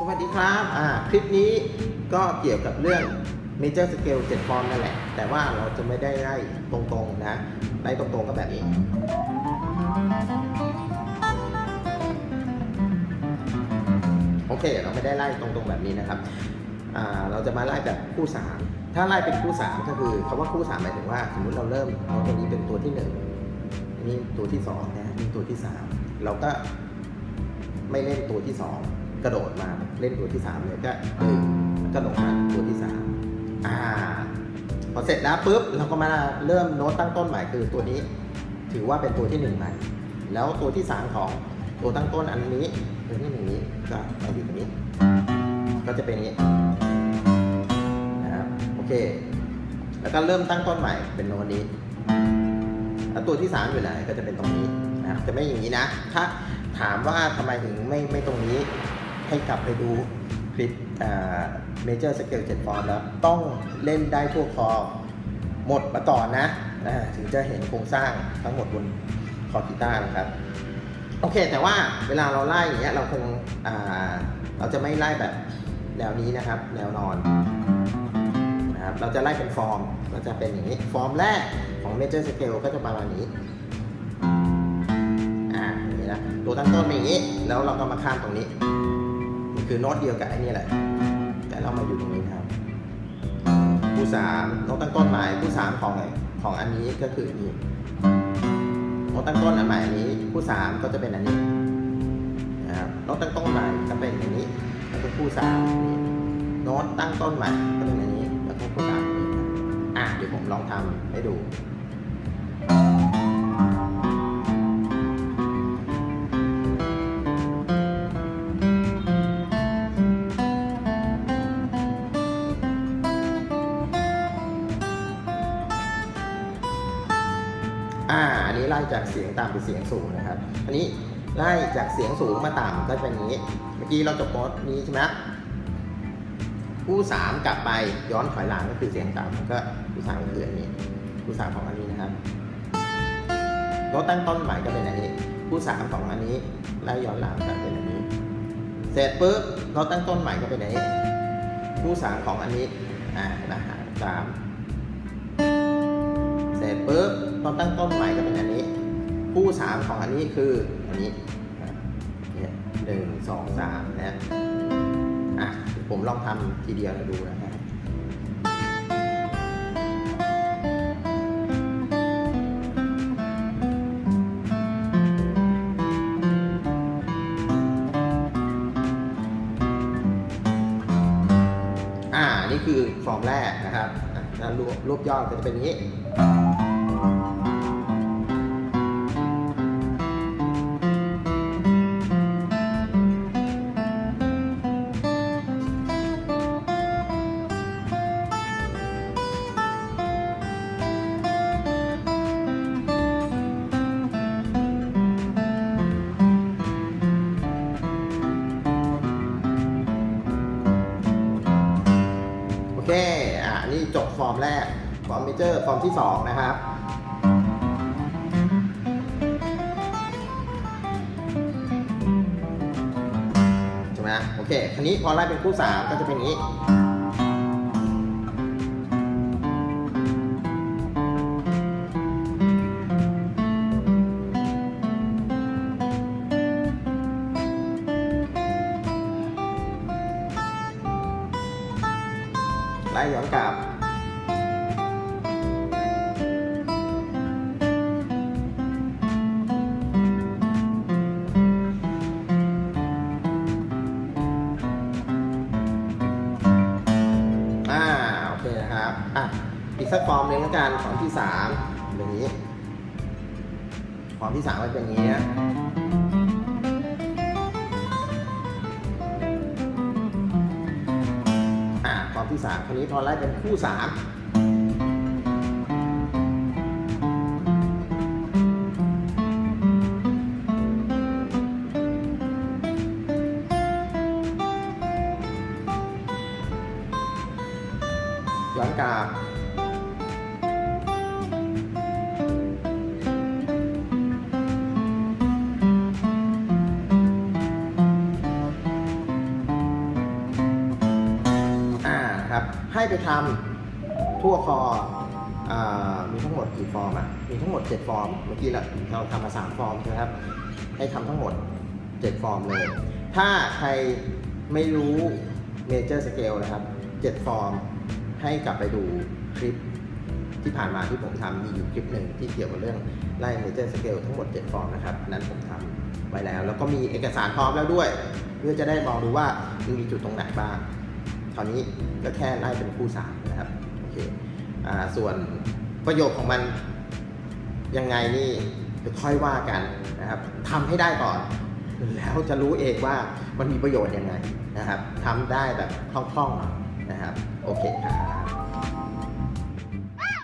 สวัสดีครับ อ่า คลิปนี้ก็เกี่ยวกับเรื่อง Major Scale 7 Form นั่นแหละ แต่ว่าเราจะไม่ได้ไล่ตรงๆนะ ไล่ตรงๆก็แบบนี้ โอเค เราไม่ได้ไล่ตรงๆแบบนี้นะครับ อ่า เราจะมาไล่แบบคู่3ถ้าไล่เป็นคู่3ก็คือคำว่าคู่3หมายถึงว่า สมมุติเราเริ่มโน้ตตัวนี้เป็นตัวที่1อันนี้ตัวที่2นะนี่ตัวที่3เราก็ไม่เล่นตัวที่2 กระโดดมาเล่นตัวที่3เลยก็หนึ่งกระโดดมาตัวที่3อ่า พอเสร็จแล้วปุ๊บเราก็มาเริ่มโน้ตตั้งต้นใหม่คือตัวนี้ ถือว่าเป็นตัวที่1ใหม่ แล้วตัวที่3ของตัวตั้งต้นอันนี้ตัวที่หนึ่งนี้ก็มาอยู่ตรงนี้ ก็จะเป็นอย่างนี้นะครับโอเค แล้วก็เริ่มตั้งต้นใหม่เป็นโน้ตนี้แล้วตัวที่3อยู่ไหนก็จะเป็นตรงนี้นะครับจะไม่อย่างนี้นะถ้าถามว่าทำไมถึงไม่ไม่ตรงนี้ ให้กลับไปดูคลิป Major Scale 7ฟอร์มแล้วต้องเล่นได้ทั่วคอหมดมาก่อนนะถึงจะเห็นโครงสร้างทั้งหมดบนคอกีตาร์นะครับ โอเค แต่ว่าเวลาเราไล่อย่างเงี้ยเราคงเราจะไม่ไล่แบบแนวนี้นะครับ แนวนอนนะครับเราจะไล่เป็นฟอร์มเราจะเป็นอย่างนี้ ฟอร์มแรกของ Major Scale ก็จะประมาณนี้อ่าอย่างนี้นะตัวตั้งต้นเป็นอย่างนี้ แล้วเราก็มาข้ามตรงนี้ คือโน้ตเดียวกับไอ้นี่แหละ แต่เรามาอยู่ตรงนี้ครับคู่สามโน้ตตั้งต้นใหม่คู่สามของของอันนี้ก็คืออันนี้โน้ตตั้งต้นอันใหม่อันนี้คู่สามก็จะเป็นอันนี้นะครับโน้ตตั้งต้นใหม่ก็เป็นอันนี้แล้วก็คู่สามนี่โน้ตตั้งต้นใหม่ก็เป็นอันนี้ แล้วก็คู่สามอันนี้อะเดี๋ยวผมลองทำให้ดู อ่าอันนี้ไล่จากเสียงต่ำไปเสียงสูงนะครับ อันนี้ไล่จากเสียงสูงมาต่ำก็จะเป็นอย่างนี้ เมื่อกี้เราจบโน้ตนี้ใช่ไหมคู่สามกลับไปย้อนถอยหลังก็คือเสียงต่ำก็คู่สามก็คืออันนี้คู่สามของอันนี้นะครับโน้ตตั้งต้นใหม่ก็เป็นอันนี้คู่สามของอันนี้ไล่ย้อนหลังก็เป็นอันนี้ เสร็จปุ๊บโน้ตตั้งต้นใหม่ก็เป็นอันนี้คู่สามของอันนี้อ่านะฮะสามเสร็จปุ๊บ อนตั้งต้นใหม่ก็เป็นอันนี้ คู่สามของอันนี้คืออันนี้เนี่ยหนึ่งสองสามนะอะผมลองทำทีเดียวดูนะครับอ่านี่คือฟอร์มแรกนะครับ แล้วรวบรวบยอดก็จะเป็นอย่างนี้ เค อะนี่จบฟอร์มแรก ฟอร์ม Major ฟอร์มที่ 2 นะครับใช่ไหมโอเคคราวนี้พอไล่เป็นคู่ 3 ก็จะเป็นอย่างนี้ ไล่ย้อนกลับอ่าโอเคนะครับอะอีกสักฟอร์มหนึ่งแล้วกันฟอร์มที่สามแบบนี้ฟอร์มที่สามมันเป็นอย่างนี้นะ ที่สามคนนี้พอไล่เป็นคู่สามย้อนกลับ ให้ไปทำทั่วคออมีทั้งหมดกี่ฟอร์มอะ มีทั้งหมด 7 ฟอร์ม เมื่อกี้เราเราทำมา 3 ฟอร์มใช่ไหมครับ ให้ทำทั้งหมด 7 ฟอร์มเลย ถ้าใครไม่รู้ Major Scale นะครับ 7 ฟอร์ม ให้กลับไปดูคลิปที่ผ่านมาที่ผมทำมีอยู่คลิปหนึ่งที่เกี่ยวกับเรื่องไล่ Major Scale ทั้งหมด 7 ฟอร์มนะครับ นั้นผมทำไว้แล้ว แล้วก็มีเอกสารพร้อมแล้วด้วย เพื่อจะได้มองดูว่ามีจุดตรงไหนบ้าง คราวนี้ก็แค่ไล่เป็นคู่สามนะครับโอเคอ่าส่วนประโยชน์ของมันยังไงนี่จะค่อยว่ากันนะครับทำให้ได้ก่อน แล้วจะรู้เองว่ามันมีประโยชน์ยังไงนะครับทำได้แบบคล่องๆหน่อยนะครับ โอเคครับ